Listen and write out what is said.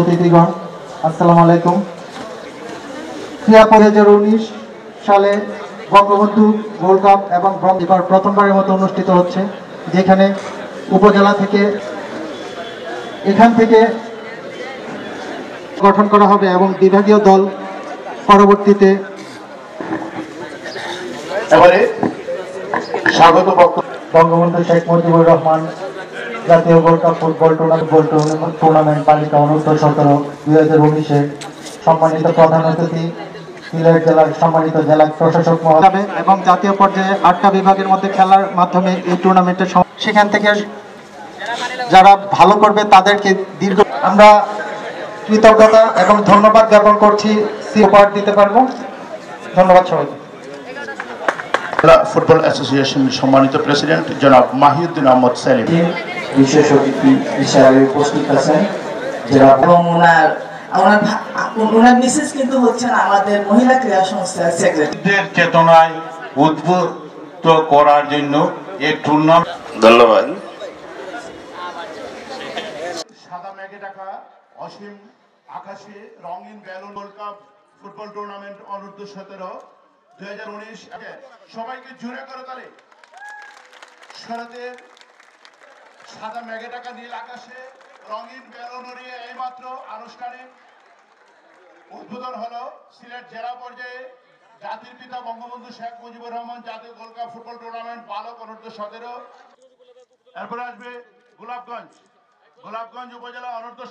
অতিথিগণ, আসসালামু আলাইকুম। ক্রিয়া দুই উনিশ সালে বঙ্গবন্ধু গোল্ড কাপ এবং এবার প্রথমবারের মতো অনুষ্ঠিত হচ্ছে, যেখানে উপজেলা থেকে এখান থেকে গঠন করা হবে এবং বিভাগীয় দল পরবর্তীতে এবারে স্বাগত বক্তব্য বঙ্গবন্ধু শেখ মুজিবুর রহমান জাতীয় gold cup football tournament tournament বালিকা অনূর্ধ্ব সতেরো দুই হাজার উনিশে। সম্মানিত প্রধান অতিথি, সিলেট জেলার সম্মানিত জেলা প্রশাসক এবং জাতীয় পর্যায়ে আটটা বিভাগের মধ্যে খেলার মাধ্যমে এই টুর্নামেন্টের সেখান থেকে যারা ভালো করবে তাদেরকে দীর্ঘ আমরা কৃতজ্ঞতা এবং ধন্যবাদ জ্ঞাপন করছি সি দিতে পারব। ধন্যবাদ সবাইকে। ফুটবল অ্যাসোসিয়েশন সম্মানিত প্রেসিডেন্ট জনাব মাহিউদ্দিন আহমদ সেলিম। বিশেষ অতিথি হিসাবে উপস্থিত আছেন। যারা ওনার ওনার ওনার মিসেস কিন্তু হচ্ছেন আমাদের মহিলা ক্রীড়া সংস্থার সেক্রেটারি চেতনায় উদ্বুদ্ধ করার জন্য এই টুর্নামেন্ট ধন্যবাদ। সাদা মেঘে ঢাকা অসীম আকাশে রঙিন balloon gold cup football tournament অনূর্ধ্ব সতেরো। উনিশ সবাইকে জুড়ে করে তালে শরতের সাদা মেঘে ঢাকা নীল আকাশে, রঙিন এইমাত্র আনুষ্ঠানিক উদ্বোধন হলো সিলেট জেলা পর্যায়ে জাতির পিতা বঙ্গবন্ধু শেখ মুজিবুর রহমান জাতীয় গোল্ড কাপ ফুটবল টুর্নামেন্ট বালক অনূর্ধ্ব সতেরো। এরপরে আসবে গোলাপগঞ্জ। গোলাপগঞ্জ উপজেলা অনূর্ধ্ব